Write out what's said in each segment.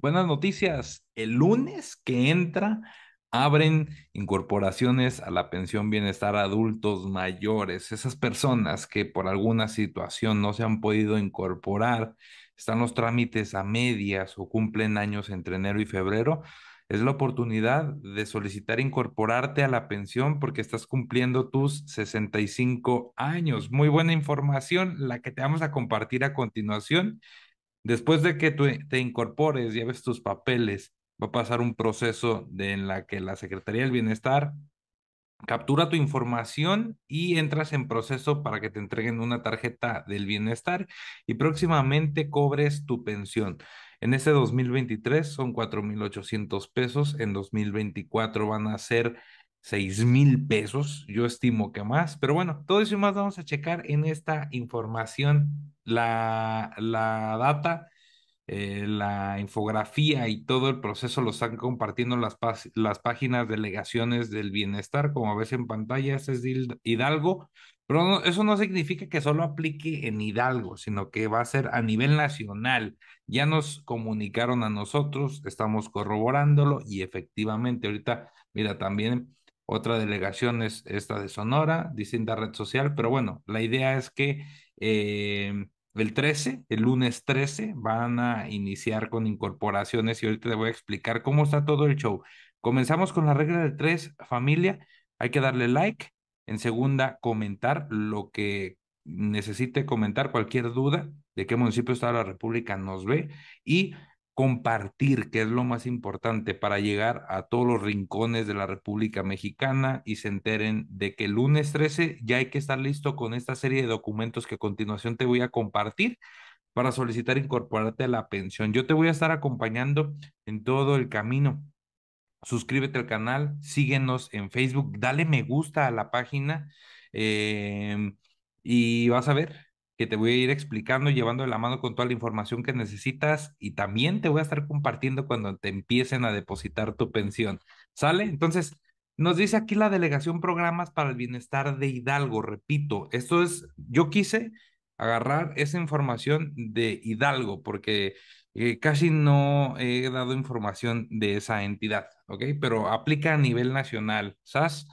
Buenas noticias. El lunes que entra abren incorporaciones a la pensión bienestar adultos mayores. Esas personas que por alguna situación no se han podido incorporar, están los trámites a medias o cumplen años entre enero y febrero. Es la oportunidad de solicitar incorporarte a la pensión porque estás cumpliendo tus 65 años. Muy buena información la que te vamos a compartir a continuación. Después de que te incorpores, lleves tus papeles, va a pasar un proceso en la que la Secretaría del Bienestar captura tu información y entras en proceso para que te entreguen una tarjeta del bienestar y próximamente cobres tu pensión. En este 2023 son 4.800 pesos, en 2024 van a ser seis mil pesos, yo estimo que más, pero bueno, todo eso y más vamos a checar en esta información, la, la data eh, la infografía y todo el proceso lo están compartiendo las, las páginas delegaciones del bienestar, como ves en pantalla, ese es Hidalgo, pero eso no significa que solo aplique en Hidalgo, sino que va a ser a nivel nacional. Ya nos comunicaron a nosotros, estamos corroborándolo y efectivamente ahorita, mira, también otra delegación es esta de Sonora, distinta red social, pero bueno, la idea es que... Eh, el 13, el lunes 13, van a iniciar con incorporaciones y ahorita te voy a explicar cómo está todo el show. Comenzamos con la regla de tres, familia. Hay que darle like. En segunda, comentar lo que necesite comentar, cualquier duda de qué municipio está la República nos ve. Y compartir, que es lo más importante para llegar a todos los rincones de la República Mexicana y se enteren de que el lunes 13 ya hay que estar listo con esta serie de documentos que a continuación te voy a compartir para solicitar incorporarte a la pensión. Yo te voy a estar acompañando en todo el camino. Suscríbete al canal, síguenos en Facebook, dale me gusta a la página eh, y vas a ver, que te voy a ir explicando, llevando de la mano con toda la información que necesitas y también te voy a estar compartiendo cuando te empiecen a depositar tu pensión. ¿Sale? Entonces, nos dice aquí la delegación programas para el bienestar de Hidalgo. Repito, esto es, yo quise agarrar esa información de Hidalgo porque eh, casi no he dado información de esa entidad, ¿ok? Pero aplica a nivel nacional, ¿sabes?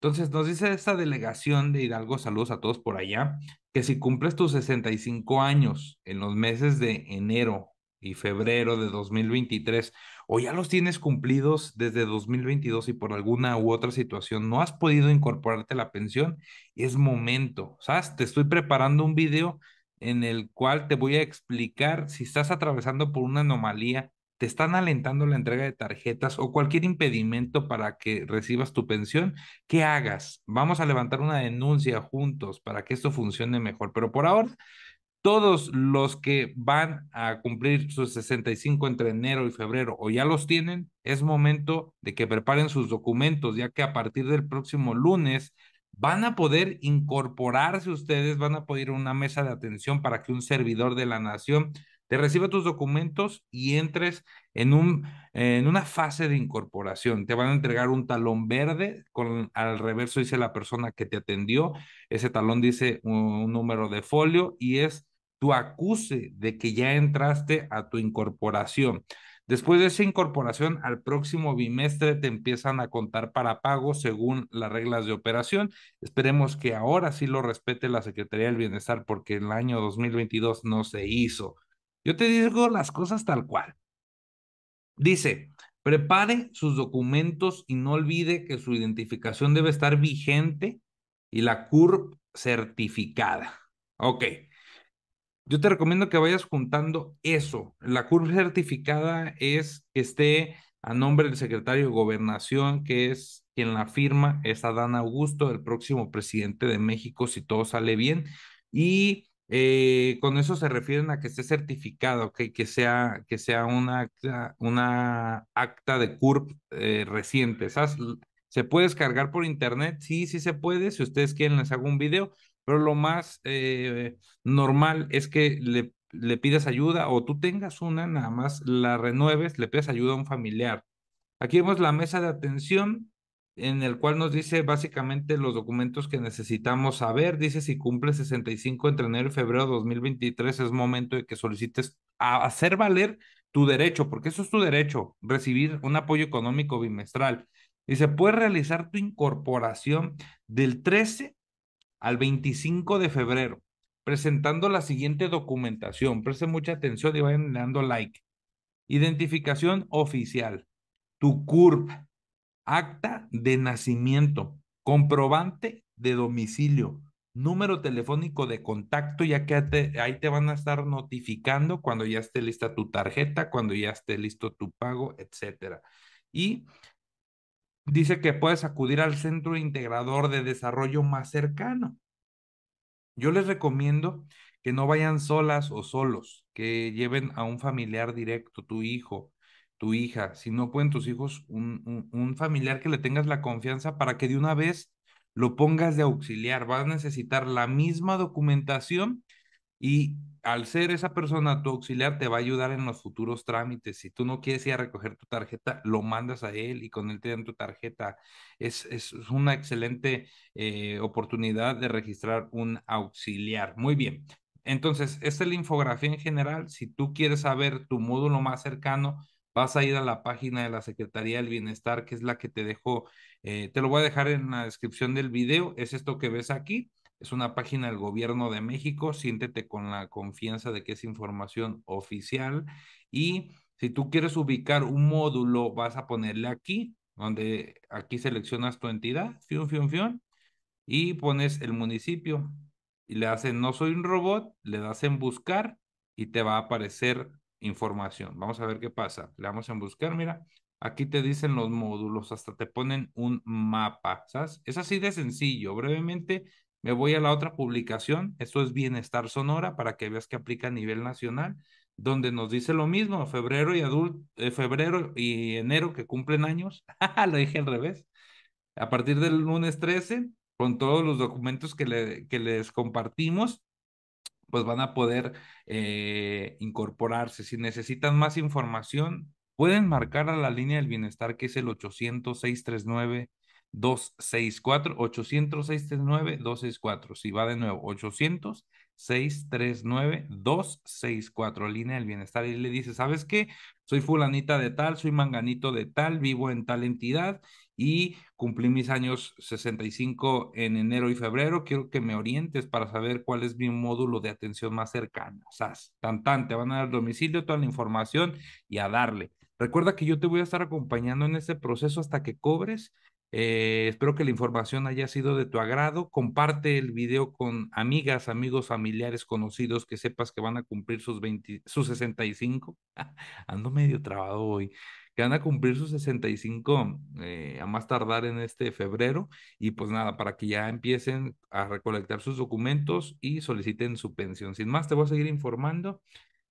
Entonces nos dice esta delegación de Hidalgo, saludos a todos por allá, que si cumples tus 65 años en los meses de enero y febrero de 2023 o ya los tienes cumplidos desde 2022 y por alguna u otra situación no has podido incorporarte a la pensión, es momento, ¿sabes? Te estoy preparando un video en el cual te voy a explicar si estás atravesando por una anomalía te están alentando la entrega de tarjetas o cualquier impedimento para que recibas tu pensión, ¿qué hagas? Vamos a levantar una denuncia juntos para que esto funcione mejor. Pero por ahora, todos los que van a cumplir sus 65 entre enero y febrero o ya los tienen, es momento de que preparen sus documentos, ya que a partir del próximo lunes van a poder incorporarse ustedes, van a poder ir a una mesa de atención para que un servidor de la nación te reciba tus documentos y entres en, un, en una fase de incorporación. Te van a entregar un talón verde, con al reverso dice la persona que te atendió, ese talón dice un, número de folio y es tu acuse de que ya entraste a tu incorporación. Después de esa incorporación, al próximo bimestre te empiezan a contar para pago según las reglas de operación. Esperemos que ahora sí lo respete la Secretaría del Bienestar porque el año 2022 no se hizo. Yo te digo las cosas tal cual. Dice, prepare sus documentos y no olvide que su identificación debe estar vigente y la CURP certificada. Ok. Yo te recomiendo que vayas juntando eso. La CURP certificada es que esté a nombre del secretario de Gobernación, que es quien la firma, es Adán Augusto, el próximo presidente de México, si todo sale bien. Y eh, con eso se refieren a que esté certificado, que sea, que sea una, acta, una acta de CURP eh, reciente. ¿Se puede descargar por internet? Sí, sí se puede. Si ustedes quieren, les hago un video, pero lo más eh, normal es que le, le pidas ayuda o tú tengas una, nada más la renueves, le pidas ayuda a un familiar. Aquí vemos la mesa de atención en el cual nos dice básicamente los documentos que necesitamos saber. Dice si cumple 65 entre enero y febrero de 2023, es momento de que solicites a hacer valer tu derecho, porque eso es tu derecho, recibir un apoyo económico bimestral. Y se puede realizar tu incorporación del 13 al 25 de febrero, presentando la siguiente documentación. Presten mucha atención y vayan dando like. Identificación oficial, tu CURP, acta de nacimiento, comprobante de domicilio, número telefónico de contacto, ya que ahí te van a estar notificando cuando ya esté lista tu tarjeta, cuando ya esté listo tu pago, etcétera. Y dice que puedes acudir al centro integrador de desarrollo más cercano. Yo les recomiendo que no vayan solas o solos, que lleven a un familiar directo, tu hijo, tu hija, si no pueden tus hijos, un, un familiar que le tengas la confianza para que de una vez lo pongas de auxiliar, vas a necesitar la misma documentación y al ser esa persona tu auxiliar te va a ayudar en los futuros trámites. Si tú no quieres ir a recoger tu tarjeta, lo mandas a él y con él te dan tu tarjeta. Es, es una excelente eh, oportunidad de registrar un auxiliar. Muy bien. Entonces, esta es la infografía en general. Si tú quieres saber tu módulo más cercano, vas a ir a la página de la Secretaría del Bienestar, que es la que te dejo, eh, te lo voy a dejar en la descripción del video, es esto que ves aquí, es una página del gobierno de México, siéntete con la confianza de que es información oficial y si tú quieres ubicar un módulo, vas a ponerle aquí, donde aquí seleccionas tu entidad, fion, fion, fion, y pones el municipio y le hacen no soy un robot, le das en buscar y te va a aparecer información. Vamos a ver qué pasa. Le damos en buscar, mira, aquí te dicen los módulos, hasta te ponen un mapa, ¿sabes? Es así de sencillo. Brevemente me voy a la otra publicación, esto es Bienestar Sonora, para que veas que aplica a nivel nacional, donde nos dice lo mismo, febrero y adulto, eh, febrero y enero que cumplen años, lo dije al revés, a partir del lunes 13, con todos los documentos que, le, que les compartimos, pues van a poder eh, incorporarse. Si necesitan más información, pueden marcar a la línea del bienestar que es el 800-639. 264 800 639 264 si va de nuevo 800 639 264 línea del bienestar y le dice sabes qué soy fulanita de tal soy manganito de tal vivo en tal entidad y cumplí mis años 65 en enero y febrero. Quiero que me orientes para saber cuál es mi módulo de atención más cercano. SAS, tan tan, te van a dar domicilio, toda la información y a darle. Recuerda que yo te voy a estar acompañando en este proceso hasta que cobres. Eh, espero que la información haya sido de tu agrado. Comparte el video con amigas, amigos, familiares, conocidos que sepas que van a cumplir sus, 20, sus 65. Ando medio trabado hoy que van a cumplir sus 65 eh, a más tardar en este febrero y pues nada, para que ya empiecen a recolectar sus documentos y soliciten su pensión. Sin más, te voy a seguir informando.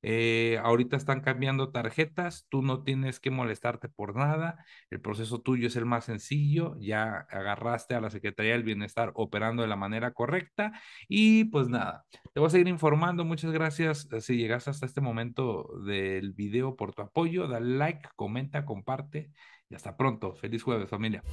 Eh, ahorita están cambiando tarjetas, tú no tienes que molestarte por nada, el proceso tuyo es el más sencillo, ya agarraste a la Secretaría del Bienestar operando de la manera correcta y pues nada, te voy a seguir informando, muchas gracias eh, si llegaste hasta este momento del video por tu apoyo, dale like, comenta, comparte y hasta pronto, feliz jueves familia.